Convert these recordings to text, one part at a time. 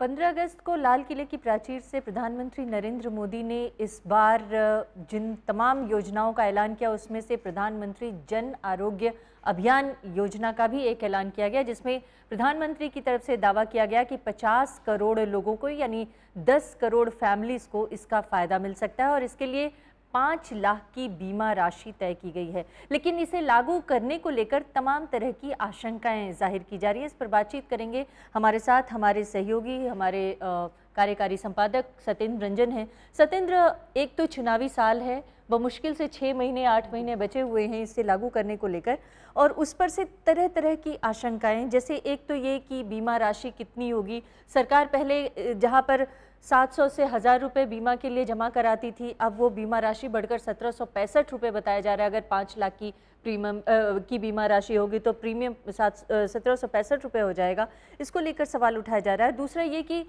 पंद्रह अगस्त को लाल किले की प्राचीर से प्रधानमंत्री नरेंद्र मोदी ने इस बार जिन तमाम योजनाओं का ऐलान किया, उसमें से प्रधानमंत्री जन आरोग्य अभियान योजना का भी एक ऐलान किया गया, जिसमें प्रधानमंत्री की तरफ़ से दावा किया गया कि 50 करोड़ लोगों को, यानी 10 करोड़ फैमिलीज़ को इसका फ़ायदा मिल सकता है और इसके लिए पाँच लाख की बीमा राशि तय की गई है। लेकिन इसे लागू करने को लेकर तमाम तरह की आशंकाएँ ज़ाहिर की जा रही है। इस पर बातचीत करेंगे हमारे साथ, हमारे सहयोगी, हमारे कार्यकारी संपादक सत्येंद्र रंजन हैं। सत्येंद्र एक तो चुनावी साल है वह मुश्किल से छः महीने, आठ महीने बचे हुए हैं इसे लागू करने को लेकर और उस पर से तरह तरह की आशंकाएँ, जैसे एक तो ये कि बीमा राशि कितनी होगी। सरकार पहले, जहाँ पर 700 से हज़ार रुपये बीमा के लिए जमा कराती थी, अब वो बीमा राशि बढ़कर सत्रह सौ बताया जा रहा है। अगर पाँच लाख की प्रीमियम की बीमा राशि होगी तो प्रीमियम सात सत्रह सौ पैंसठ रुपये हो जाएगा। इसको लेकर सवाल उठाया जा रहा है। दूसरा ये कि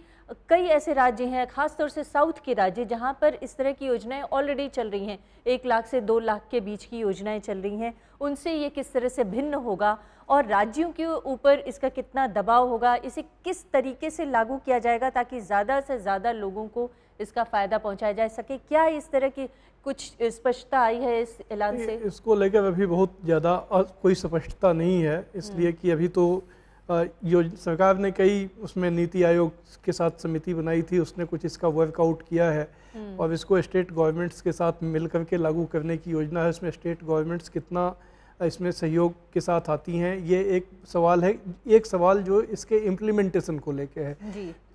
कई ऐसे राज्य हैं, खासतौर से साउथ के राज्य, जहाँ पर इस तरह की योजनाएँ ऑलरेडी चल रही हैं। एक लाख से दो लाख के बीच की योजनाएँ चल रही हैं। उनसे ये किस तरह से भिन्न होगा और राज्यों के ऊपर इसका कितना दबाव होगा, इसे किस तरीके से लागू किया जाएगा ताकि ज़्यादा से ज़्यादा लोगों को इसका फ़ायदा पहुँचाया जा सके? क्या इस तरह की कुछ स्पष्टता आई है इस ऐलान से? इसको लेकर अभी बहुत ज़्यादा कोई स्पष्टता नहीं है इसलिए हम्म। कि अभी तो सरकार ने कई उसमें नीति आयोग के साथ समिति बनाई थी उसने कुछ इसका वर्कआउट किया है। हम्म। और इसको स्टेट गवर्नमेंट्स के साथ मिल करके लागू करने की योजना है इसमें स्टेट गवर्नमेंट्स कितना इसमें सहयोग के साथ आती हैं ये एक सवाल है एक सवाल जो इसके इम्प्लीमेंटेशन को लेके है।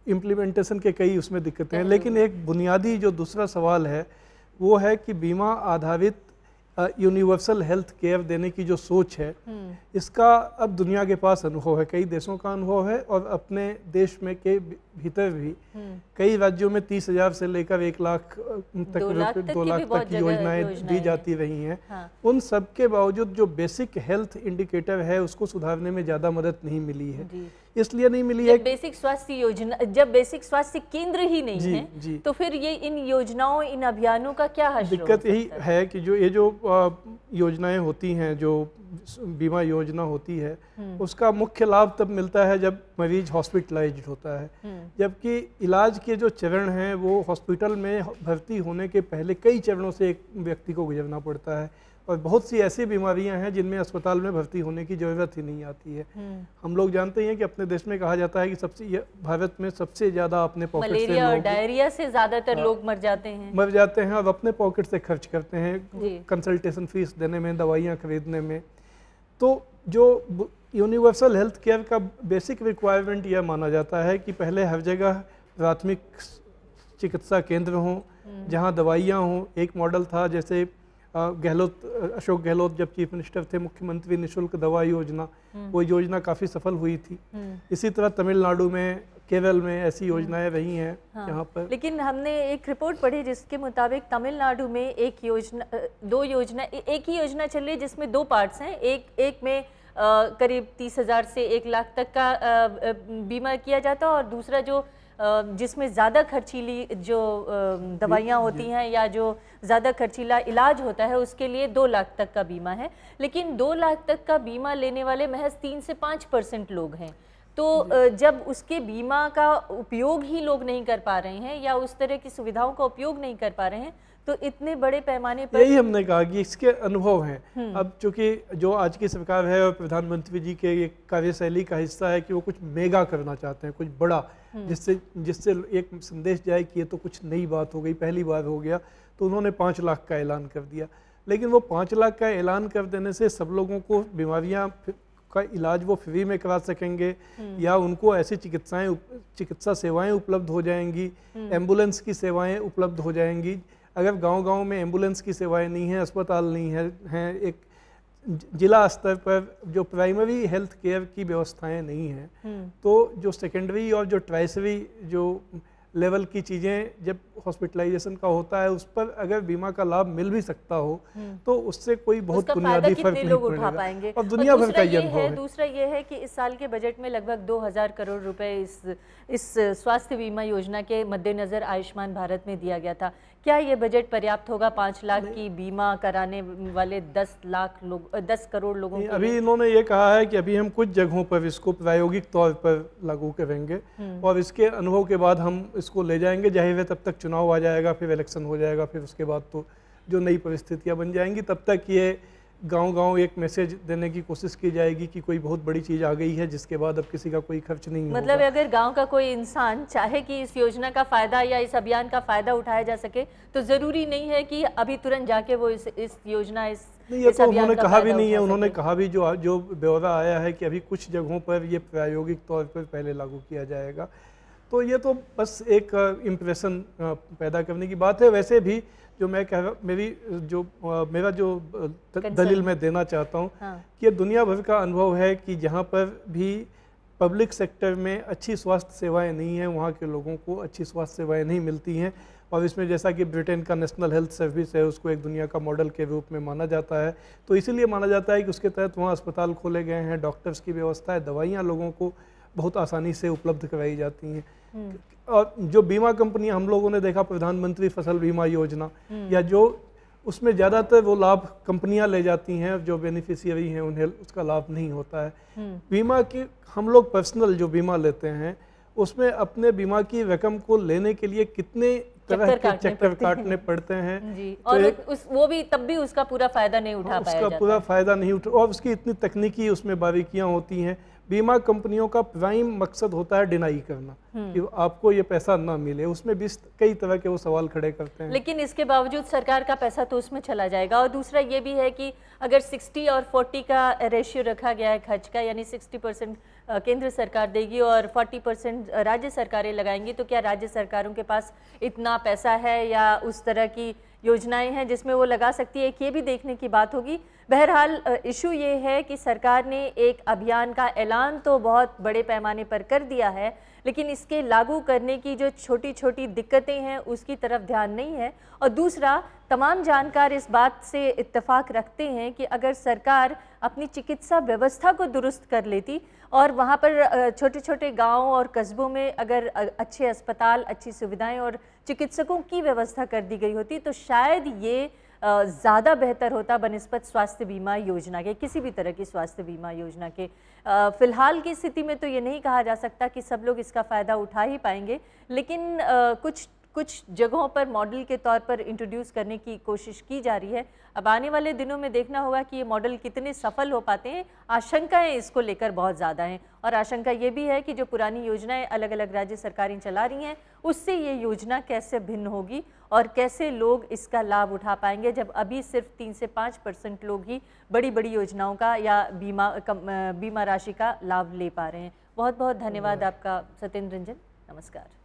इम्प्लीमेंटेशन के कई उसमें दिक्कतें हैं। लेकिन एक बुनियादी जो दूसरा सवाल है वो है कि बीमा आधारित यूनिवर्सल हेल्थ केयर देने की जो सोच है हम्म। इसका अब दुनिया के पास अनुभव है। कई देशों का अनुभव है और अपने देश में के भीतर भी हम्म। कई राज्यों में तीस हज़ार से लेकर एक लाख तक दो लाख तक, दो लाख तक की योजनाएँ दी जाती रही हैं। हाँ। उन सब के बावजूद जो बेसिक हेल्थ इंडिकेटर है उसको सुधारने में ज़्यादा मदद नहीं मिली है। इसलिए नहीं मिली है बेसिक स्वास्थ्य योजना जब बेसिक स्वास्थ्य केंद्र ही नहीं जी, है जी. तो फिर ये इन योजनाओं इन अभियानों का क्या दिक्कत यही है कि जो ये जो योजनाएँ होती हैं जो बीमा योजना होती है हम्म। उसका मुख्य लाभ तब मिलता है जब मरीज़ हॉस्पिटलाइज होता है हम्म। जबकि इलाज के जो चरण हैं वो हॉस्पिटल में भर्ती होने के पहले कई चरणों से एक व्यक्ति को गुजरना पड़ता है और बहुत सी ऐसी बीमारियाँ हैं जिनमें अस्पताल में भर्ती होने की ज़रूरत ही नहीं आती है हम्म। हम लोग जानते हैं कि अपने देश में कहा जाता है कि सबसे भारत में सबसे ज़्यादा अपने पॉकेट से लोग डायरिया से ज़्यादातर हाँ। लोग मर जाते हैं मर जाते हैं और अपने पॉकेट से खर्च करते हैं कंसल्टेशन फ़ीस देने में दवाइयाँ खरीदने में तो जो यूनिवर्सल हेल्थ केयर का बेसिक रिक्वायरमेंट यह माना जाता है कि पहले हर जगह प्राथमिक चिकित्सा केंद्र हों हम्म। जहाँ दवाइयाँ हों एक मॉडल था जैसे गहलोत अशोक गहलोत जब चीफ मिनिस्टर थे मुख्यमंत्री निशुल्क दवा योजना हम्म। वो योजना काफ़ी सफल हुई थी हम्म। इसी तरह तमिलनाडु में केरल में ऐसी हम्म। योजनाएँ रही हैं हाँ। यहाँ पर लेकिन हमने एक रिपोर्ट पढ़ी जिसके मुताबिक तमिलनाडु में एक योजना दो योजना एक ही योजना चल रही है जिसमें दो पार्ट्स हैं एक एक में करीब तीस हज़ार से एक लाख तक का बीमा किया जाता है और दूसरा जो जिसमें ज़्यादा खर्चीली जो दवाइयाँ होती हैं या जो ज़्यादा खर्चीला इलाज होता है उसके लिए दो लाख तक का बीमा है। लेकिन दो लाख तक का बीमा लेने वाले महज तीन से पाँच परसेंट लोग हैं। तो जब उसके बीमा का उपयोग ही लोग नहीं कर पा रहे हैं या उस तरह की सुविधाओं का उपयोग नहीं कर पा रहे हैं तो इतने बड़े पैमाने पर यही हमने कहा कि इसके अनुभव हैं हम्म। अब चूँकि जो आज की सरकार है और प्रधानमंत्री जी के कार्यशैली का हिस्सा है कि वो कुछ मेगा करना चाहते हैं कुछ बड़ा हम्म। जिससे जिससे एक संदेश जाए कि ये तो कुछ नई बात हो गई पहली बार हो गया तो उन्होंने पाँच लाख का ऐलान कर दिया लेकिन वो पाँच लाख का ऐलान कर देने से सब लोगों को बीमारियाँ का इलाज वो फ्री में करा सकेंगे हम्म। या उनको ऐसी चिकित्साएँ चिकित्सा सेवाएँ उपलब्ध हो जाएँगी एंबुलेंस की सेवाएँ उपलब्ध हो जाएँगी अगर गांव-गांव में एंबुलेंस की सेवाएँ नहीं हैं अस्पताल नहीं है हैं एक जिला स्तर पर जो प्राइमरी हेल्थ केयर की व्यवस्थाएँ नहीं हैं हम्म। तो जो सेकेंडरी और जो ट्राइसरी जो लेवल की चीज़ें जब हॉस्पिटलाइजेशन का होता है उस पर अगर बीमा का लाभ मिल भी सकता हो हम्म। तो उससे कोई बहुत बुनियादी फ़र्क नहीं उठा पाएँगे? और दुनिया भर का ये ये है दूसरा ये है कि इस साल के बजट में लगभग 2000 करोड़ रुपए इस इस स्वास्थ्य बीमा योजना के मद्देनजर आयुष्मान भारत में दिया गया था। क्या ये बजट पर्याप्त होगा? पाँच लाख की बीमा कराने वाले दस लाख लोग दस करोड़ लोगों अभी इन्होंने ये कहा है कि अभी हम कुछ जगहों पर इसको प्रायोगिक तौर पर लागू करेंगे हम्म। और इसके अनुभव के बाद हम इसको ले जाएँगे ज़ाहिर है तब तक चुनाव आ जाएगा फिर इलेक्शन हो जाएगा फिर उसके बाद तो जो नई परिस्थितियाँ बन जाएँगी तब तक ये गांव-गांव एक मैसेज देने की कोशिश की जाएगी कि कोई बहुत बड़ी चीज़ आ गई है जिसके बाद अब किसी का कोई खर्च नहीं मतलब अगर गाँव का कोई इंसान चाहे कि इस योजना का फ़ायदा या इस अभियान का फ़ायदा उठाया जा सके तो ज़रूरी नहीं है कि अभी तुरंत जाके वो इस इस योजना इस नहीं ये इस तो अभियान उन्होंने कहा भी नहीं है उन्होंने कहा भी जो जो ब्यौरा आया है कि अभी कुछ जगहों पर ये प्रायोगिक तौर पर पहले लागू किया जाएगा। तो ये तो बस एक इम्प्रेशन पैदा करने की बात है। वैसे भी जो मैं कह रहा मेरी जो मेरा जो। दलील मैं देना चाहता हूँ हाँ। कि ये दुनिया भर का अनुभव है कि जहाँ पर भी पब्लिक सेक्टर में अच्छी स्वास्थ्य सेवाएँ नहीं हैं वहाँ के लोगों को अच्छी स्वास्थ्य सेवाएँ नहीं मिलती हैं। और इसमें जैसा कि ब्रिटेन का नेशनल हेल्थ सर्विस है उसको एक दुनिया का मॉडल के रूप में माना जाता है। तो इसीलिए माना जाता है कि उसके तहत वहाँ अस्पताल खोले गए हैं डॉक्टर्स की व्यवस्था है दवाइयाँ लोगों को बहुत आसानी से उपलब्ध कराई जाती हैं। हम्म, और जो बीमा कंपनियाँ हम लोगों ने देखा प्रधानमंत्री फ़सल बीमा योजना हम्म। या जो उसमें ज़्यादातर वो लाभ कंपनियाँ ले जाती हैं जो बेनिफिशियरी हैं उन्हें उसका लाभ नहीं होता है। हम्म, बीमा की हम लोग पर्सनल जो बीमा लेते हैं उसमें अपने बीमा की रकम को लेने के लिए कितने तरह के चक्कर हैं। काटने पड़ते हैं। जी तो और एक- उस वो भी तब भी उसका पूरा फ़ायदा नहीं उठा उसका पूरा फ़ायदा नहीं उठा और उसकी इतनी तकनीकी उसमें बारीकियाँ होती हैं बीमा कंपनियों का प्राइम मकसद होता है डिनाई करना हम्म। कि आपको ये पैसा ना मिले। उसमें भी कई तरह के वो सवाल खड़े करते हैं। लेकिन इसके बावजूद सरकार का पैसा तो उसमें चला जाएगा। और दूसरा ये भी है कि अगर 60 और 40 का रेशियो रखा गया है खर्च का यानी 60 परसेंट केंद्र सरकार देगी और 40 परसेंट राज्य सरकारें लगाएँगी तो क्या राज्य सरकारों के पास इतना पैसा है या उस तरह की योजनाएँ हैं जिसमें वो लगा सकती है? एक ये भी देखने की बात होगी। बहरहाल इशू ये है कि सरकार ने एक अभियान का ऐलान तो बहुत बड़े पैमाने पर कर दिया है लेकिन इसके लागू करने की जो छोटी छोटी दिक्कतें हैं, उसकी तरफ़ ध्यान नहीं है। और दूसरा, तमाम जानकार इस बात से इत्तेफाक रखते हैं कि अगर सरकार अपनी चिकित्सा व्यवस्था को दुरुस्त कर लेती और वहाँ पर छोटे छोटे गाँव और कस्बों में अगर अच्छे अस्पताल, अच्छी सुविधाएँ और चिकित्सकों की व्यवस्था कर दी गई होती तो शायद ये ज़्यादा बेहतर होता बनस्पत स्वास्थ्य बीमा योजना के, किसी भी तरह की स्वास्थ्य बीमा योजना के। फ़िलहाल की स्थिति में तो ये नहीं कहा जा सकता कि सब लोग इसका फ़ायदा उठा ही पाएँगे, लेकिन कुछ कुछ जगहों पर मॉडल के तौर पर इंट्रोड्यूस करने की कोशिश की जा रही है। अब आने वाले दिनों में देखना होगा कि ये मॉडल कितने सफल हो पाते हैं। आशंकाएँ इसको लेकर बहुत ज़्यादा हैं और आशंका ये भी है कि जो पुरानी योजनाएँ अलग अलग राज्य सरकारें चला रही हैं उससे ये योजना कैसे भिन्न होगी और कैसे लोग इसका लाभ उठा पाएँगे जब अभी सिर्फ़ तीन से पाँच परसेंट लोग ही बड़ी बड़ी योजनाओं का या बीमा कम, बीमा राशि का लाभ ले पा रहे हैं। बहुत बहुत धन्यवाद। आपका सत्येंद्र रंजन। नमस्कार।